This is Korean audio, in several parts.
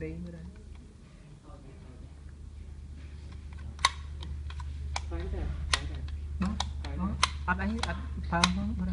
매임을 하는 어? 어? 앞 아니 방향 뭐라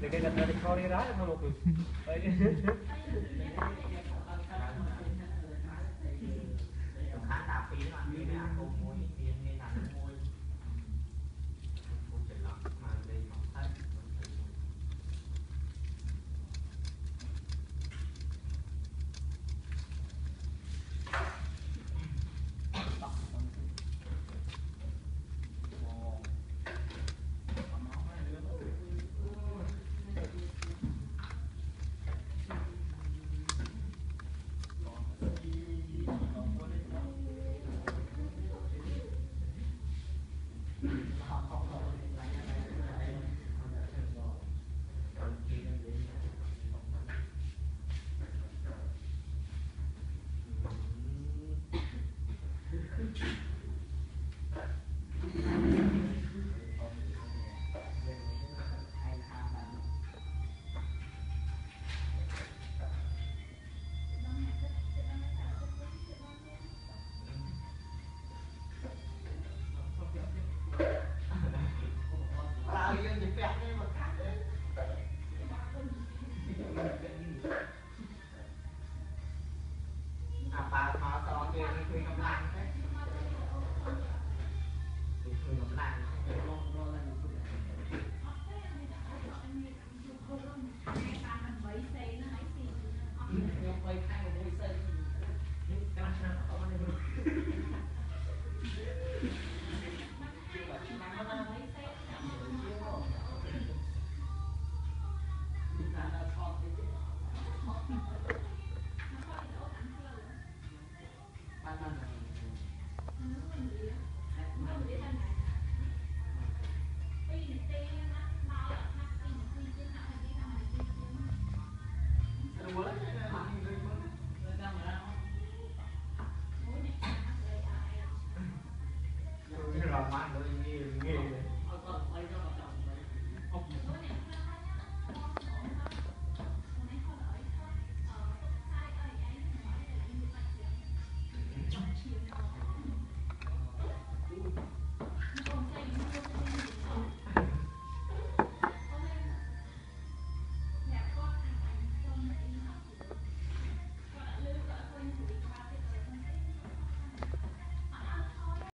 Ik denk dat ik de kou hier aan gaan Okay. mind doing me